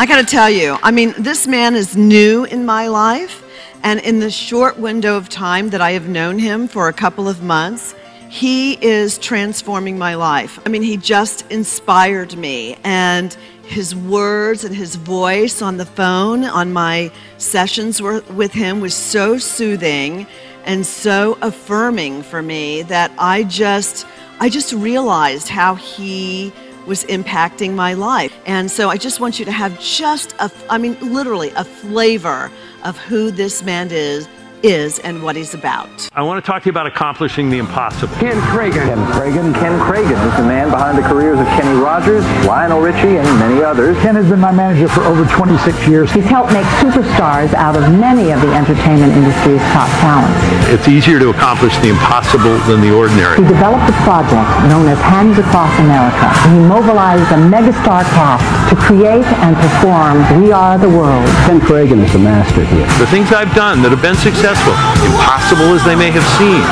I got to tell you, I mean, this man is new in my life. And in the short window of time that I have known him for a couple of months, he is transforming my life. I mean, he just inspired me. And his words and his voice on the phone on my sessions with him was so soothing and so affirming for me that I just I just realized how he was impacting my life. And so I just want you to have just a, I mean, literally a flavor of who this man is is and what he's about. I want to talk to you about accomplishing the impossible. Ken Kragen. Ken Kragen. Ken Kragen is the man behind the careers of Kenny Rogers, Lionel Richie, and many others. Ken has been my manager for over 26 years. He's helped make superstars out of many of the entertainment industry's top talents. It's easier to accomplish the impossible than the ordinary. He developed a project known as Hands Across America. He mobilized a megastar cast to create and perform We Are the World. Ken Kragen is the master here. The things I've done that have been successful successful, impossible as they may have seemed,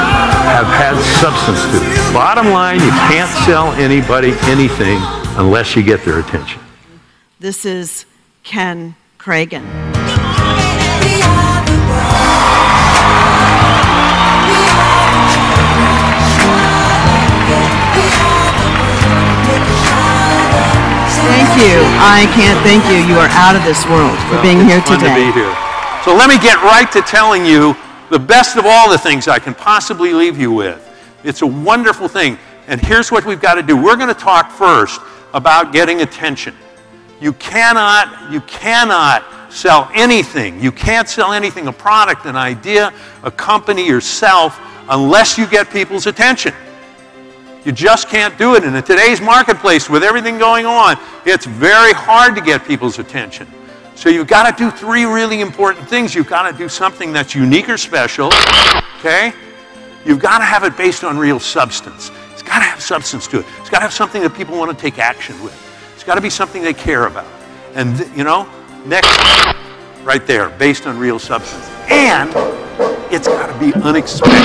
have had substance to them. Bottom line, you can't sell anybody anything unless you get their attention. This is Ken Kragen. Thank you. I can't thank you. You are out of this world for well, being here today. So let me get right to telling you the best of all the things I can possibly leave you with. It's a wonderful thing. And here's what we've got to do. We're going to talk first about getting attention. You cannot, you cannot sell anything. You can't sell anything, a product, an idea, a company, yourself, unless you get people's attention. You just can't do it. And in today's marketplace, with everything going on, it's very hard to get people's attention. So you've got to do three really important things. You've got to do something that's unique or special, okay? You've got to have it based on real substance. It's got to have substance to it. It's got to have something that people want to take action with. It's got to be something they care about. And, you know, next, right there, based on real substance. And it's got to be unexpected.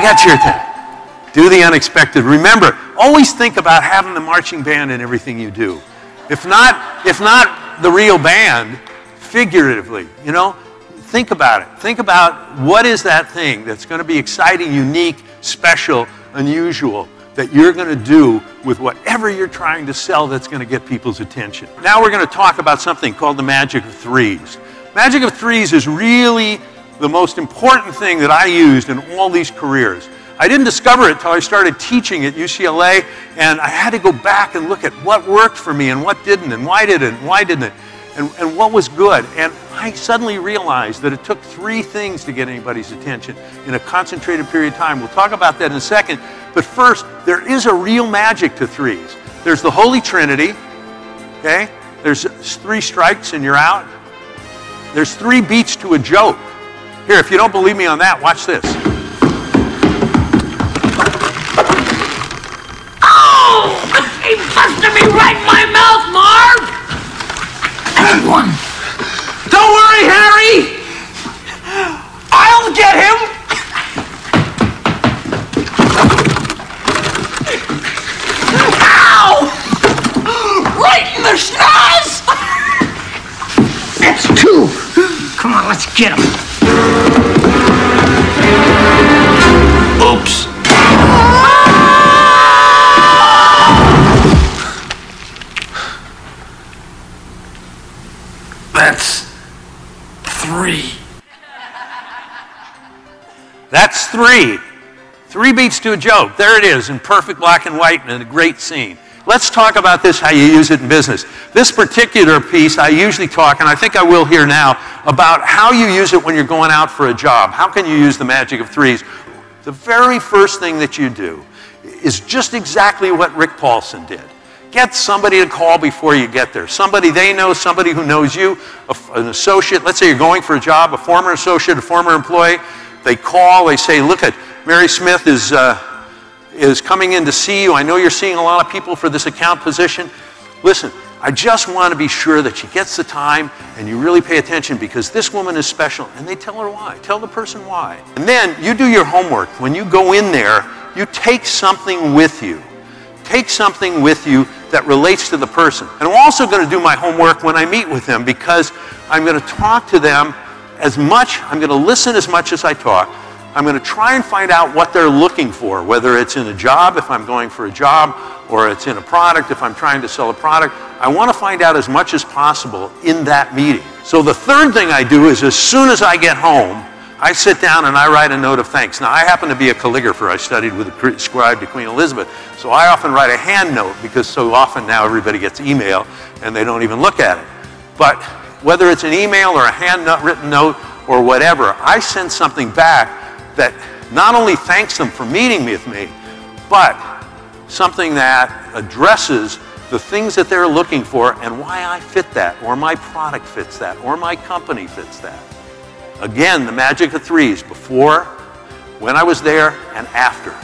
Got your attention. Do the unexpected. Remember, always think about having the marching band in everything you do. If not, if not the real band, figuratively, you know, think about it. Think about what is that thing that's going to be exciting, unique, special, unusual that you're going to do with whatever you're trying to sell that's going to get people's attention. Now we're going to talk about something called the magic of threes. Magic of threes is really the most important thing that I used in all these careers. I didn't discover it until I started teaching at UCLA, and I had to go back and look at what worked for me and what didn't, and why did it, and why didn't it, and, and what was good. And I suddenly realized that it took three things to get anybody's attention in a concentrated period of time. We'll talk about that in a second. But first, there is a real magic to threes. There's the Holy Trinity, okay? There's three strikes and you're out. There's three beats to a joke. Here, if you don't believe me on that, watch this. Oh! He busted me right in my mouth, Marv! And one. Don't worry, Harry! I'll get him! Ow! Right in the schnoz! That's two. Come on, let's get him. Oops. That's three. That's three. Three beats to a joke. There it is in perfect black and white and in a great scene. Let's talk about this, how you use it in business. This particular piece, I usually talk, and I think I will here now, about how you use it when you're going out for a job. How can you use the magic of threes? The very first thing that you do is just exactly what Rick Paulson did. Get somebody to call before you get there. Somebody they know, somebody who knows you, an associate. Let's say you're going for a job, a former associate, a former employee. They call, they say, look at Mary Smith is, uh, is coming in to see you. I know you're seeing a lot of people for this account position. Listen, I just want to be sure that she gets the time and you really pay attention because this woman is special. And they tell her why. Tell the person why. And then you do your homework. When you go in there, you take something with you. Take something with you that relates to the person. And I'm also going to do my homework when I meet with them because I'm going to talk to them as much, I'm going to listen as much as I talk. I'm going to try and find out what they're looking for, whether it's in a job, if I'm going for a job, or it's in a product, if I'm trying to sell a product. I want to find out as much as possible in that meeting. So the third thing I do is as soon as I get home, I sit down and I write a note of thanks. Now, I happen to be a calligrapher. I studied with a scribe to Queen Elizabeth. So I often write a hand note because so often now everybody gets email and they don't even look at it. But whether it's an email or a hand written note or whatever, I send something back that not only thanks them for meeting with me, but something that addresses the things that they're looking for and why I fit that, or my product fits that, or my company fits that. Again, the magic of threes before, when I was there, and after.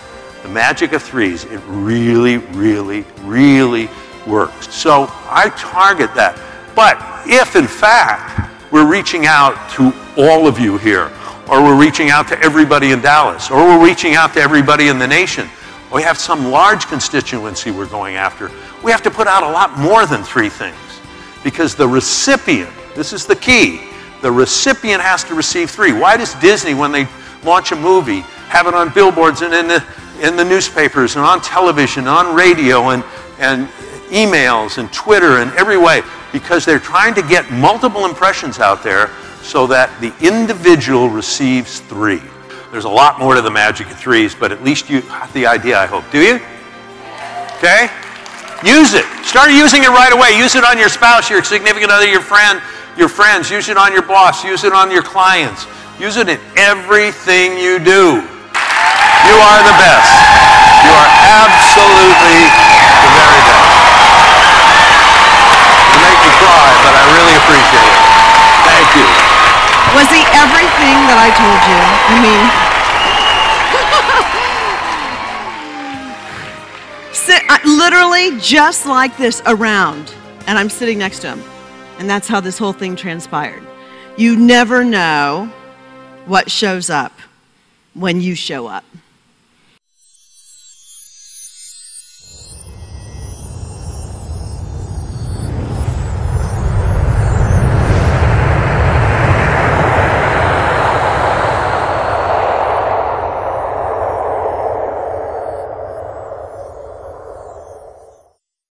The magic of threes, it really, really, really works. So I target that. But if, in fact, we're reaching out to all of you here, or we're reaching out to everybody in Dallas, or we're reaching out to everybody in the nation, we have some large constituency we're going after, we have to put out a lot more than three things. Because the recipient, this is the key, the recipient has to receive three. Why does Disney, when they launch a movie, have it on billboards and in the, in the newspapers and on television, and on radio and, and emails and Twitter and every way? Because they're trying to get multiple impressions out there so that the individual receives three. There's a lot more to the magic of threes, but at least you have the idea, I hope. Do you? Okay? Use it. Start using it right away. Use it on your spouse, your significant other, your friend, your friends. Use it on your boss. Use it on your clients. Use it in everything you do. You are the best. You are absolutely the very best. You make me cry, but I really appreciate it. Thank you. Was he everything that I told you? I mean, uh, literally just like this around, and I'm sitting next to him. And that's how this whole thing transpired. You never know what shows up when you show up.